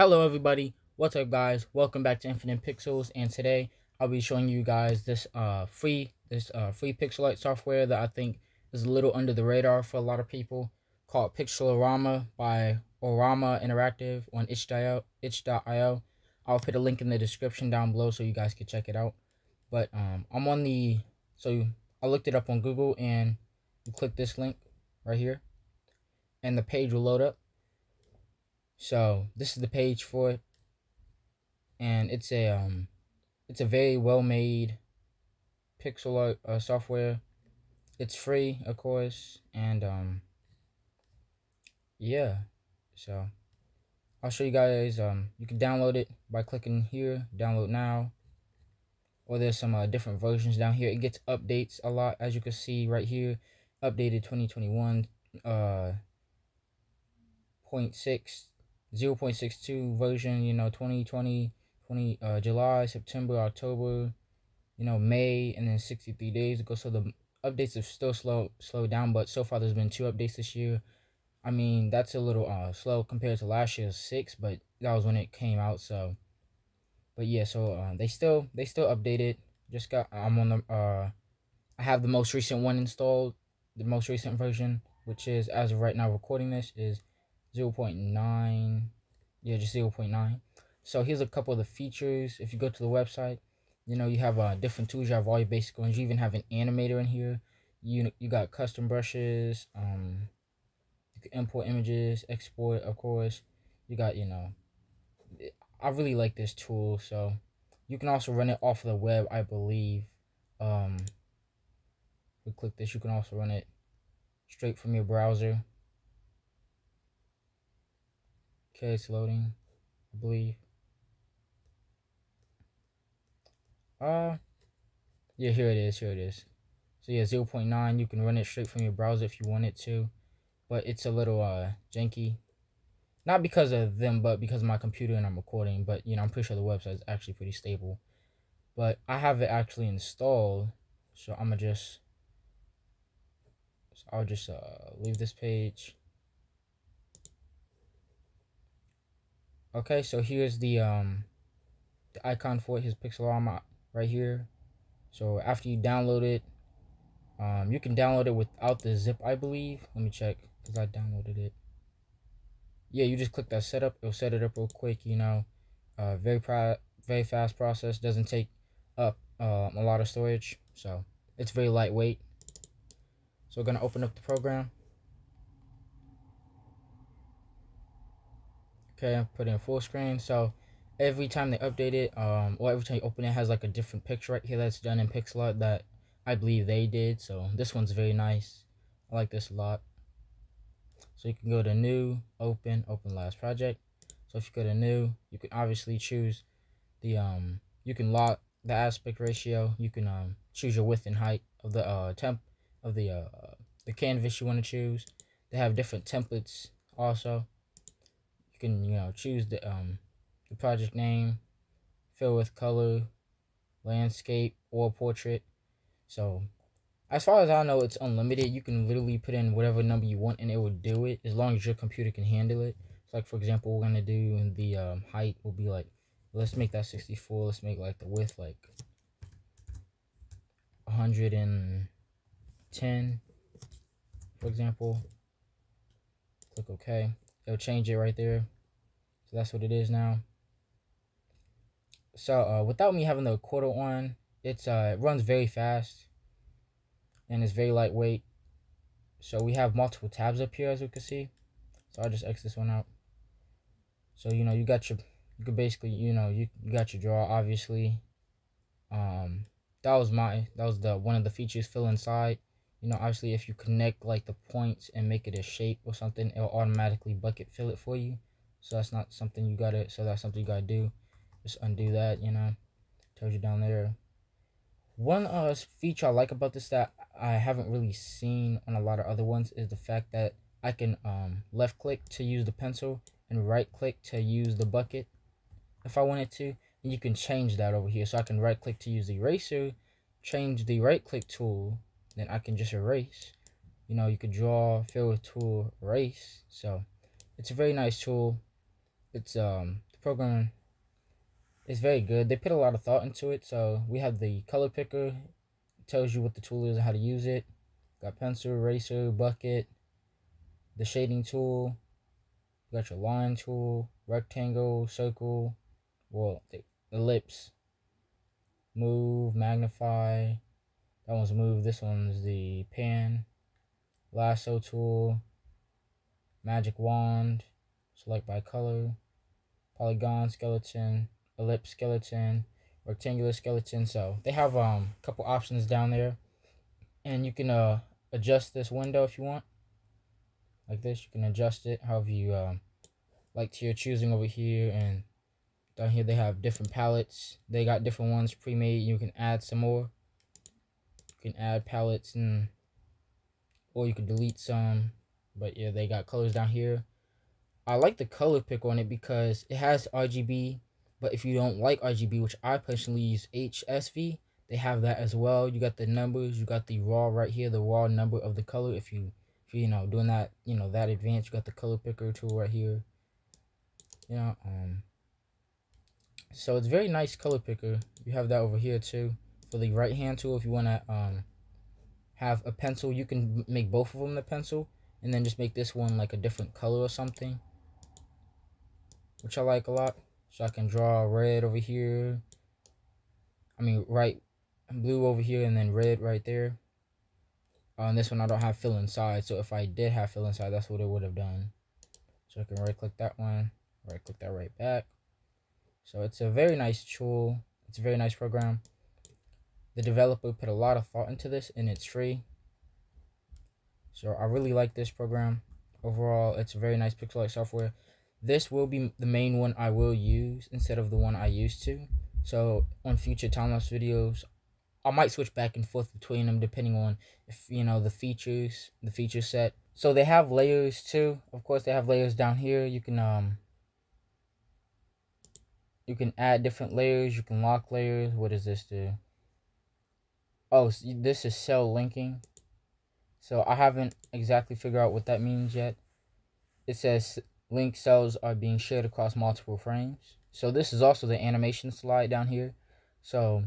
Hello everybody, what's up guys? Welcome back to Infinite Pixels and today I'll be showing you guys this uh free this uh free pixel software that I think is a little under the radar for a lot of people called Pixelorama by Orama Interactive on itch.io itch.io. I'll put a link in the description down below so you guys can check it out. But um I'm on the so I looked it up on Google and you click this link right here and the page will load up so this is the page for it, and it's a um, it's a very well made pixel art uh, software. It's free, of course, and um, yeah. So I'll show you guys. Um, you can download it by clicking here, download now. Or there's some uh, different versions down here. It gets updates a lot, as you can see right here. Updated 2021 uh 0.6 0.62 version, you know, 2020, 20, uh, July, September, October, you know, May, and then 63 days ago. So the updates have still slow slowed down, but so far there's been two updates this year. I mean, that's a little uh slow compared to last year's six, but that was when it came out. So, but yeah, so uh, they still they still updated. Just got I'm on the uh, I have the most recent one installed, the most recent version, which is as of right now recording this is 0 0.9 yeah just 0 0.9 so here's a couple of the features. If you go to the website you know you have uh, different tools. You have all your basic ones. You even have an animator in here. You you got custom brushes um you can import images export of course. You got you know i really like this tool. So you can also run it off of the web i believe. Um we click this. You can also run it straight from your browser Okay, it's loading, I believe. Uh, yeah, here it is, here it is. So yeah, 0 0.9, you can run it straight from your browser if you wanted to. But it's a little uh janky. Not because of them, but because of my computer and I'm recording. But, you know, I'm pretty sure the website is actually pretty stable. But I have it actually installed. So I'm going to just... So I'll just uh, leave this page. Okay, so here's the um the icon for his Pixelorama right here. So after you download it, um, you can download it without the zip, I believe. Let me check because I downloaded it. Yeah, you just click that setup. It'll set it up real quick. You know, uh, very pro very fast process. Doesn't take up uh, a lot of storage, so it's very lightweight. So we're gonna open up the program. Okay, put in full screen. So every time they update it, um, or every time you open it, it has like a different picture right here that's done in pixel art that I believe they did. So this one's very nice. I like this a lot. So you can go to new, open, open last project. So if you go to new, you can obviously choose the um you can lock the aspect ratio. You can um choose your width and height of the uh temp of the uh the canvas you want to choose. They have different templates also can you know choose the um the project name, fill with color, landscape or portrait. So as far as I know, it's unlimited. You can literally put in whatever number you want and it will do it as long as your computer can handle it. So like for example, we're gonna do the um, height will be like, let's make that 64. Let's make like the width like 110, for example. Click OK it'll change it right there. So that's what it is now. So uh, without me having the quarter on, it's uh, it runs very fast and it's very lightweight. So we have multiple tabs up here as you can see. So I'll just X this one out. So you know you got your you could basically you know you, you got your draw obviously. Um that was my that was the one of the features fill inside you know obviously if you connect like the points and make it a shape or something it'll automatically bucket fill it for you. So that's not something you gotta so that's something you gotta do. Just undo that you know. Tells you down there. One uh feature i like about this that i haven't really seen on a lot of other ones is the fact that i can um left click to use the pencil and right click to use the bucket if i wanted to. And you can change that over here. So i can right click to use the eraser change the right click tool then I can just erase. You know, you could draw, fill with tool, erase. So it's a very nice tool. it's um the program is very good. They put a lot of thought into it. So we have the color picker, it tells you what the tool is and how to use it. Got pencil, eraser, bucket, the shading tool. You got your line tool, rectangle, circle, well, the ellipse, move, magnify. That one's move. This one's the pan, lasso tool, magic wand, select by color, polygon skeleton, ellipse skeleton, rectangular skeleton. So they have um, a couple options down there. And you can uh, adjust this window if you want. Like this, you can adjust it however you um, like to your choosing over here. And down here they have different palettes. They got different ones pre-made. You can add some more. You can add palettes and or you can delete some. But yeah, they got colors down here. I like the color pick on it because it has RGB. But if you don't like RGB, which I personally use HSV, they have that as well. You got the numbers. You got the raw right here, the raw number of the color. If you, if you, you know, doing that, you know, that advanced, you got the color picker tool right here. You know, um, so it's very nice color picker. You have that over here too for the right hand tool. If you want to um have a pencil, you can make both of them the pencil and then just make this one like a different color or something which I like a lot. So I can draw red over here I mean right blue over here and then red right there. On this one I don't have fill inside so if I did have fill inside that's what it would have done. So I can right click that one right click that right back. So it's a very nice tool. It's a very nice program the developer put a lot of thought into this and it's free so I really like this program. Overall, it's a very nice pixel art software. This will be the main one I will use instead of the one I used to. So on future time-lapse videos, I might switch back and forth between them depending on if, you know, the features, the feature set. So they have layers too. Of course, they have layers down here. You can, um, you can add different layers. You can lock layers. What does this do? Oh, this is cell linking. So I haven't exactly figured out what that means yet. It says link cells are being shared across multiple frames. So this is also the animation slide down here. So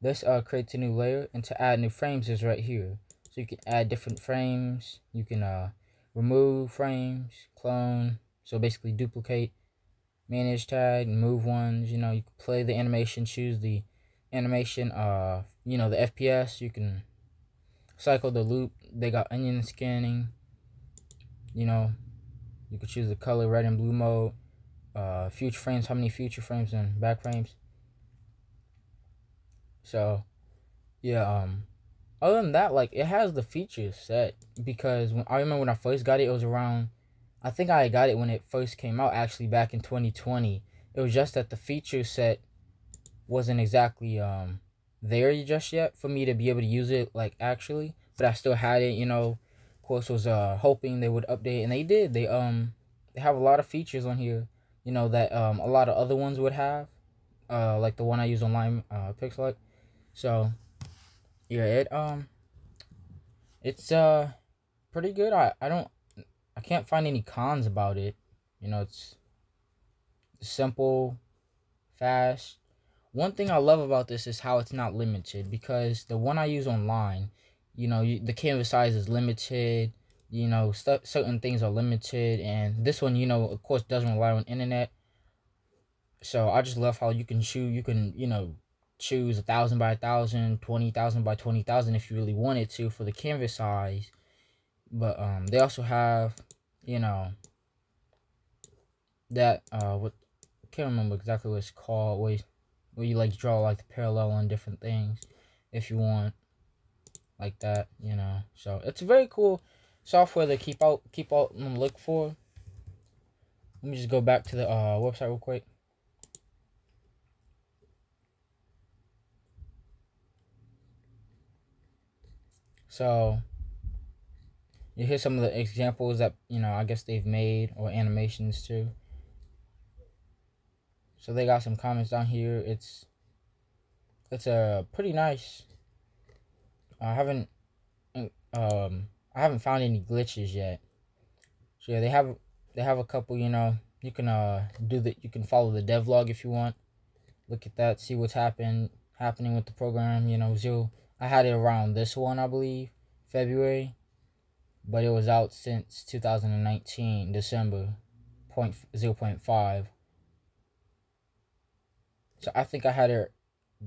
this uh, creates a new layer and to add new frames is right here. So you can add different frames. You can uh, remove frames, clone. So basically duplicate, manage tag, move ones. You know, you can play the animation, choose the animation, uh, you know, the FPS. You can cycle the loop. They got onion skinning. You know, you could choose the color red and blue mode. Uh, future frames, how many future frames and back frames. So, yeah, um, other than that, like, it has the features set because when I remember when I first got it, it was around, I think I got it when it first came out, actually, back in 2020. It was just that the feature set wasn't exactly, um, there just yet for me to be able to use it like actually but i still had it you know. Of course was uh hoping they would update and they did. They um they have a lot of features on here you know that um a lot of other ones would have uh like the one i use on lime uh pixel so yeah it um it's uh pretty good. I i don't i can't find any cons about it. You know it's simple fast one thing I love about this is how it's not limited because the one I use online, you know, you, the canvas size is limited. You know, st- certain things are limited, and this one, you know, of course, doesn't rely on internet. So I just love how you can choose. You can, you know, choose a thousand by a thousand, twenty thousand by twenty thousand if you really wanted to for the canvas size. But um, they also have, you know, that uh, what I can't remember exactly what it's called. Wait where you like draw like the parallel on different things if you want like that you know? So it's a very cool software to keep out keep out and look for. Let me just go back to the uh, website real quick. So you hear some of the examples that you know i guess they've made or animations too so they got some comments down here. It's it's a pretty nice. I haven't um I haven't found any glitches yet. So yeah, they have they have a couple, you know, you can uh do the you can follow the devlog if you want. Look at that, see what's happened happening with the program. You know, zero. I had it around this one, I believe, February, but it was out since 2019 December, point zero point five. So I think I had it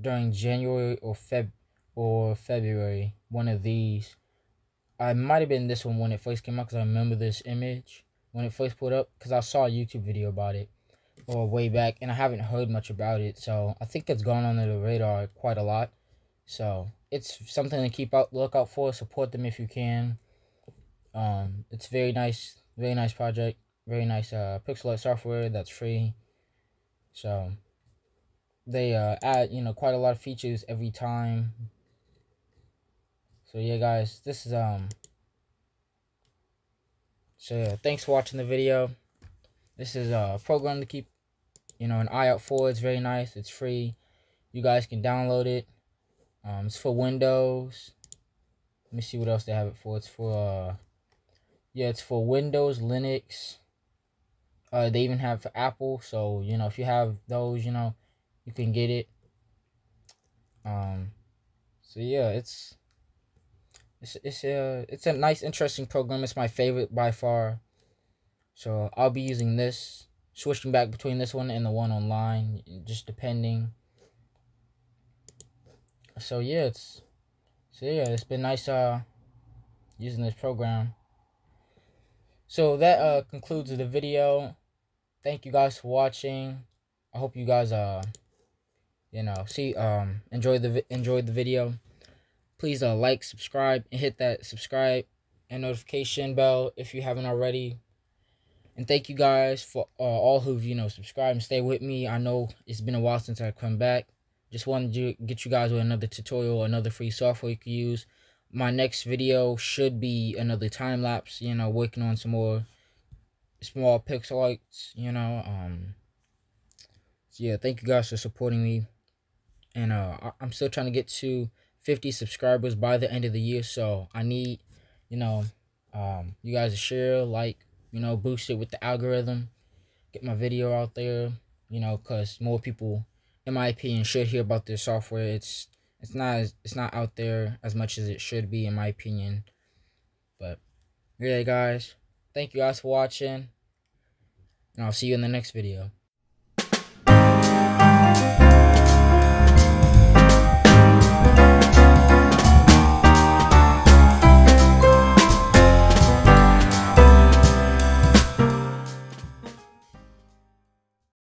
during January or Feb or February, one of these. I might have been this one when it first came out because I remember this image when it first put up because I saw a YouTube video about it or way back and I haven't heard much about it. So I think it's gone under the radar quite a lot. So it's something to keep out look out for. Support them if you can. Um, it's very nice, very nice project. Very nice uh, pixel art software that's free. So they uh, add you know quite a lot of features every time. So yeah guys this is um so yeah thanks for watching the video. This is a program to keep you know an eye out for. It's very nice. It's free. You guys can download it. Um it's for windows. Let me see what else they have it for. It's for uh yeah it's for windows linux. Uh they even have for apple. So you know if you have those you know you can get it. Um, so yeah, it's it's it's a it's a nice, interesting program. It's my favorite by far. So I'll be using this, switching back between this one and the one online, just depending. So yeah, it's so yeah, it's been nice uh using this program. So that uh concludes the video. Thank you guys for watching. I hope you guys uh you know see um enjoy the enjoy the video. Please uh like subscribe and hit that subscribe and notification bell if you haven't already. And thank you guys for uh, all who've you know subscribed and stay with me. I know it's been a while since I've come back. Just wanted to get you guys with another tutorial another free software you can use. My next video should be another time lapse you know working on some more small pixel arts you know um so yeah thank you guys for supporting me and uh, I'm still trying to get to 50 subscribers by the end of the year. So I need, you know, um, you guys to share, like, you know, boost it with the algorithm, get my video out there, you know, cause more people, in my opinion, should hear about this software. It's it's not it's not out there as much as it should be, in my opinion. But yeah, guys, thank you guys for watching, and I'll see you in the next video.